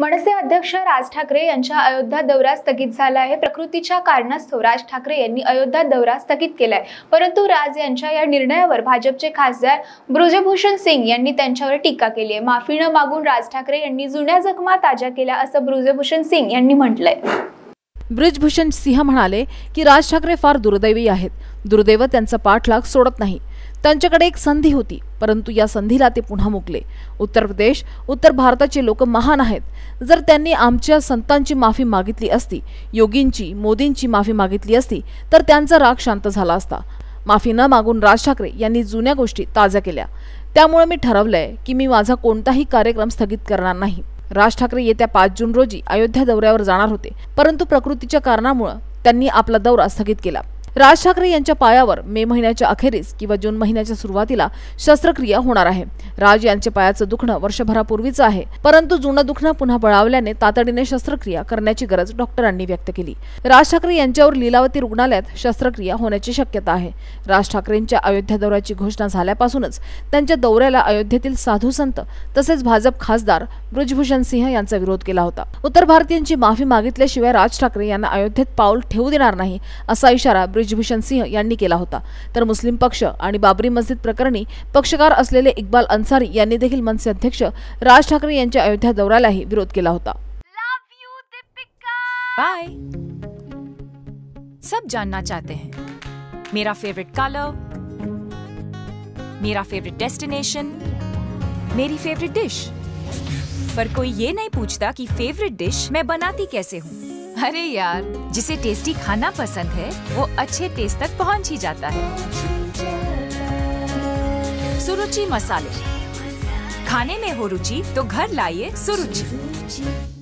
मनसे अध्यक्ष राज ठाकरे यांच्या अयोध्या दौरा स्थगित झाला आहे. प्रकृतीच्या कारणास्तव राज ठाकरे यांनी अयोध्या दौरा स्थगित केलाय. परंतु राज यांच्या या निर्णयावर भाजपचे खासदार ब्रुजभूषण सिंग यांनी त्यांच्यावर टीका केली आहे. माफी न मागून राज ठाकरे यांनी जुन्या जखमा ताज्या केल्या असं ब्रुजभूषण सिंग यांनी म्हटलंय. ब्रिजभूषण सिंह म्हणाले की राज ठाकरे फार दुर्दैवी आहेत. दुर्दैव त्यांचा पाठलाग सोडत नाही. त्यांच्याकडे एक संधी होती परंतु या संधीला ते पुन्हा मुकले. उत्तर प्रदेश उत्तर भारताचे लोक महान आहेत. जर त्यांनी आमच्या संतांची माफी मागितली असती योगींची मोदींची माफी मागितली असती तर त्यांचा राग शांत झाला असता. माफी न मागून राज ठाकरे यांनी जुन्या गोष्टी ताज्या केल्या. त्यामुळे मी ठरवलंय की मी माझा कोणताही कार्यक्रम स्थगित करणार नाही. राज ठाकरे येत्या पाच जून रोजी अयोध्या दौऱ्यावर जाणार होते. परंतु प्रकृतीच्या कारणामुळे त्यांनी आपला दौरा स्थगित केला. राज ठाकरे यांच्या पायावर मे महिन्याच्या अखेरीस किंवा जून महिन्याच्या सुरुवातीला शस्त्रक्रिया होणार आहे. राज यांच्या पायाचं दुखणं वर्षभरापूर्वीचं आहे. परंतु जुनं दुखणं पुन्हा बळावल्याने तातडीने शस्त्रक्रिया करण्याची गरज डॉक्टरांनी व्यक्त केली. राज ठाकरे यांच्यावर लीलावती रुग्णालयात शस्त्रक्रिया होण्याची शक्यता आहे. राज ठाकरेंच्या अयोध्या दौऱ्याची घोषणा झाल्यापासूनच त्यांच्या दौऱ्याला अयोध्येतील साधू संत तसेच भाजप खासदार ब्रजभूषण सिंह यांचा विरोध केला होता. उत्तर भारतीयांची माफी मागितल्याशिवाय राज ठाकरे यांना अयोध्येत पाऊल ठेवू देणार नाही असा इशारा ब्रिजभूषण सिंह यांनी केला होता. तर मुस्लिम पक्ष आणि बाबरी मस्जिद प्रकरणी पक्षकार असलेले इक्बाल अन्सारी यांनी देखील मनसे अध्यक्ष राज ठाकरे यांच्या अयोध्या दौऱ्यालाही विरोध केला होता. बाय सब जानना चाहते हैं। मेरा फेवरेट कलर मेरा फेवरेट डेस्टिनेशन मेरी फेवरेट डिश पर कोई ये नहीं पूछता कि फेवरेट डिश मैं बनाती कैसे हूँ। अरे यार, जिसे टेस्टी खाना पसंद है, वो अच्छे टेस्ट तक पहुँच ही जाता है। सुरुचि मसाले। खाने में हो रुचि तो घर लाइए सुरुचि।